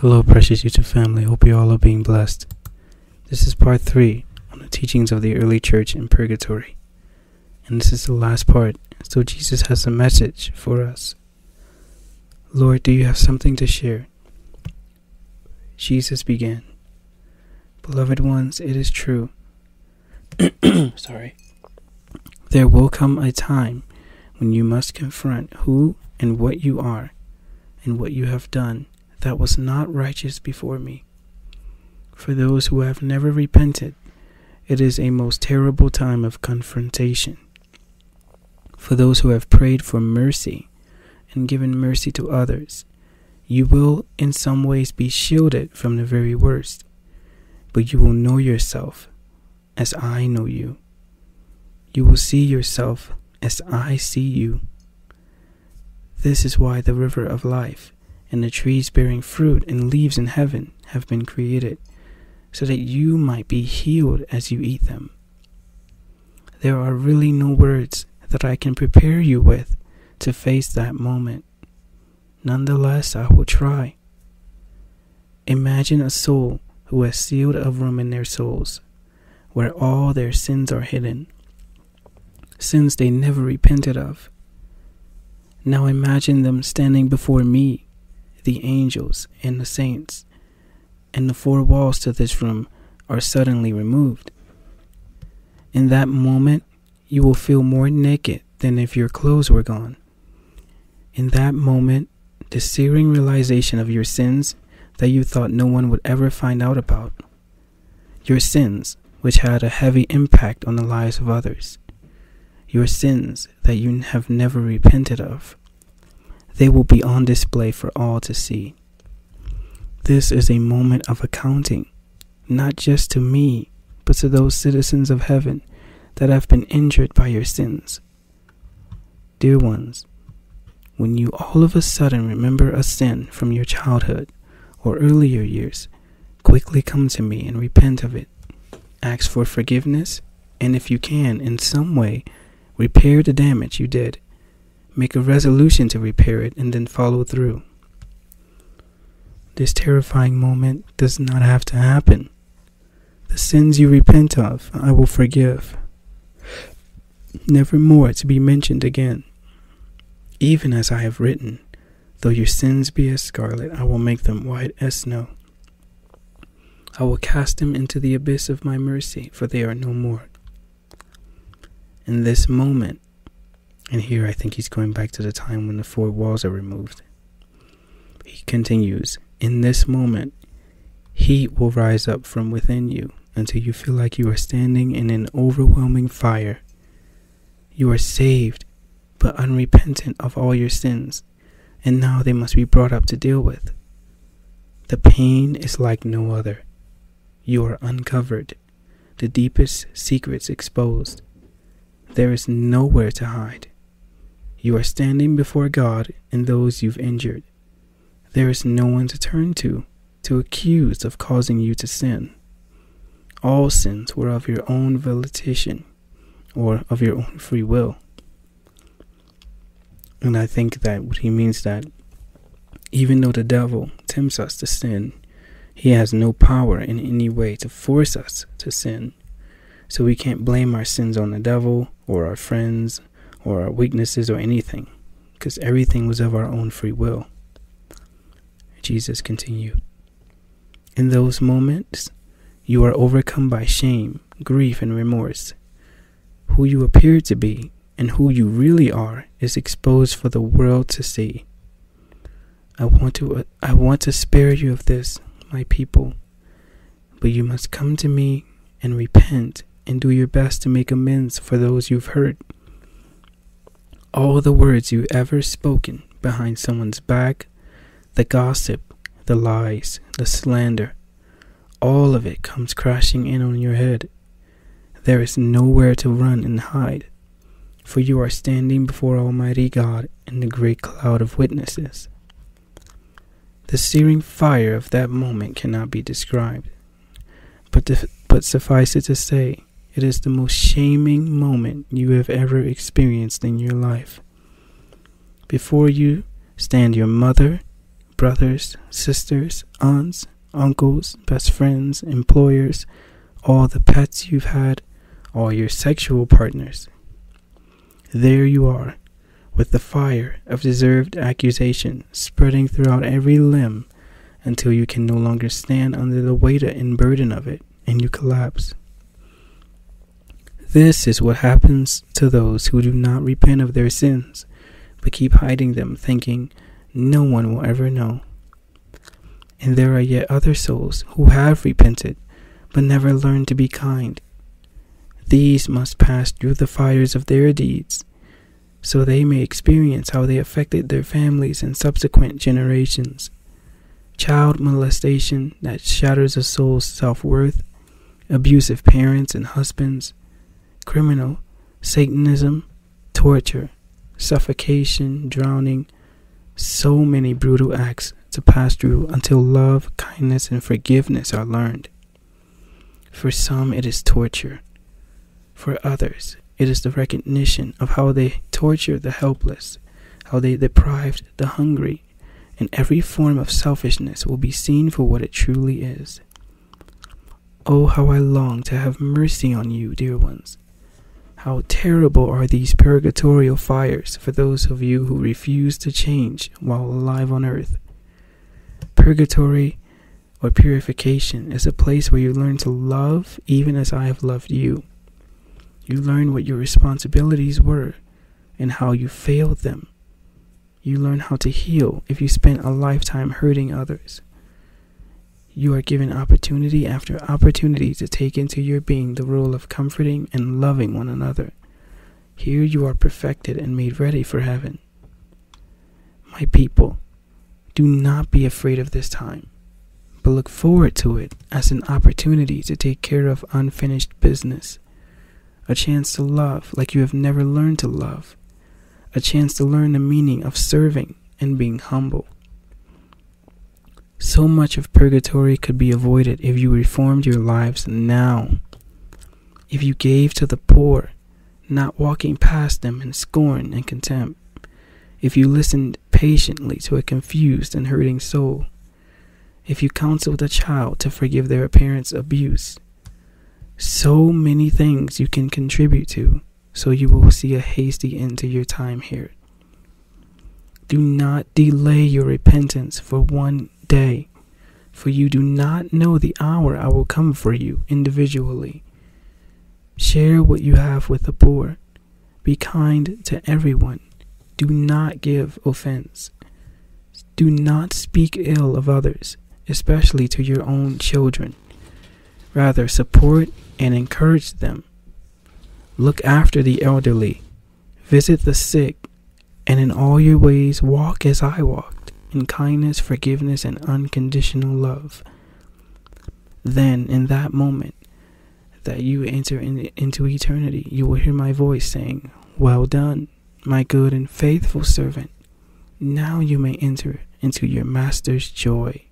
Hello, precious YouTube family. Hope you all are being blessed. This is part three on the teachings of the early church in purgatory. And this is the last part, so Jesus has a message for us. Lord, do you have something to share? Jesus began. Beloved ones, it is true. Sorry. There will come a time when you must confront who and what you are and what you have done that was not righteous before me. For those who have never repented, it is a most terrible time of confrontation. For those who have prayed for mercy and given mercy to others, you will in some ways be shielded from the very worst, but you will know yourself as I know you. You will see yourself as I see you. This is why the river of life and the trees bearing fruit and leaves in heaven have been created, so that you might be healed as you eat them. There are really no words that I can prepare you with to face that moment. Nonetheless, I will try. Imagine a soul who has sealed a room in their souls where all their sins are hidden, sins they never repented of. Now imagine them standing before me the angels and the saints, and the four walls to this room are suddenly removed. In that moment, you will feel more naked than if your clothes were gone. In that moment, the searing realization of your sins that you thought no one would ever find out about. Your sins, which had a heavy impact on the lives of others. Your sins that you have never repented of they will be on display for all to see. This is a moment of accounting, not just to me, but to those citizens of heaven that have been injured by your sins. Dear ones, when you all of a sudden remember a sin from your childhood or earlier years, quickly come to me and repent of it. Ask for forgiveness, and if you can, in some way, repair the damage you did Make a resolution to repair it and then follow through. This terrifying moment does not have to happen. The sins you repent of, I will forgive. Never more to be mentioned again. Even as I have written, though your sins be as scarlet, I will make them white as snow. I will cast them into the abyss of my mercy, for they are no more. In this moment, and here I think he's going back to the time when the four walls are removed. He continues, In this moment, heat will rise up from within you until you feel like you are standing in an overwhelming fire. You are saved, but unrepentant of all your sins, and now they must be brought up to deal with. The pain is like no other. You are uncovered, the deepest secrets exposed. There is nowhere to hide. You are standing before God and those you've injured. There is no one to turn to, to accuse of causing you to sin. All sins were of your own volition or of your own free will. And I think that what he means that even though the devil tempts us to sin, he has no power in any way to force us to sin. So we can't blame our sins on the devil or our friends or our weaknesses or anything, because everything was of our own free will. Jesus continued. In those moments, you are overcome by shame, grief, and remorse. Who you appear to be and who you really are is exposed for the world to see. I want to I want to spare you of this, my people, but you must come to me and repent and do your best to make amends for those you've hurt all the words you ever spoken behind someone's back, the gossip, the lies, the slander, all of it comes crashing in on your head. There is nowhere to run and hide, for you are standing before Almighty God in the great cloud of witnesses. The searing fire of that moment cannot be described, but, but suffice it to say, it is the most shaming moment you have ever experienced in your life. Before you stand your mother, brothers, sisters, aunts, uncles, best friends, employers, all the pets you've had, all your sexual partners. There you are, with the fire of deserved accusation spreading throughout every limb until you can no longer stand under the weight and burden of it and you collapse. This is what happens to those who do not repent of their sins, but keep hiding them, thinking no one will ever know. And there are yet other souls who have repented, but never learned to be kind. These must pass through the fires of their deeds, so they may experience how they affected their families and subsequent generations. Child molestation that shatters a soul's self worth, abusive parents and husbands, criminal, Satanism, torture, suffocation, drowning, so many brutal acts to pass through until love, kindness, and forgiveness are learned. For some, it is torture. For others, it is the recognition of how they tortured the helpless, how they deprived the hungry, and every form of selfishness will be seen for what it truly is. Oh, how I long to have mercy on you, dear ones. How terrible are these purgatorial fires for those of you who refuse to change while alive on earth. Purgatory or purification is a place where you learn to love even as I have loved you. You learn what your responsibilities were and how you failed them. You learn how to heal if you spent a lifetime hurting others. You are given opportunity after opportunity to take into your being the role of comforting and loving one another. Here you are perfected and made ready for heaven. My people, do not be afraid of this time, but look forward to it as an opportunity to take care of unfinished business, a chance to love like you have never learned to love, a chance to learn the meaning of serving and being humble. So much of purgatory could be avoided if you reformed your lives now. If you gave to the poor, not walking past them in scorn and contempt if you listened patiently to a confused and hurting soul, if you counseled a child to forgive their parents' abuse, so many things you can contribute to, so you will see a hasty end to your time here. Do not delay your repentance for one day, for you do not know the hour I will come for you individually. Share what you have with the poor. Be kind to everyone do not give offense. Do not speak ill of others, especially to your own children. Rather, support and encourage them. Look after the elderly. Visit the sick. And in all your ways, walk as I walked, in kindness, forgiveness, and unconditional love. Then, in that moment that you enter in, into eternity, you will hear my voice saying, Well done my good and faithful servant. Now you may enter into your master's joy.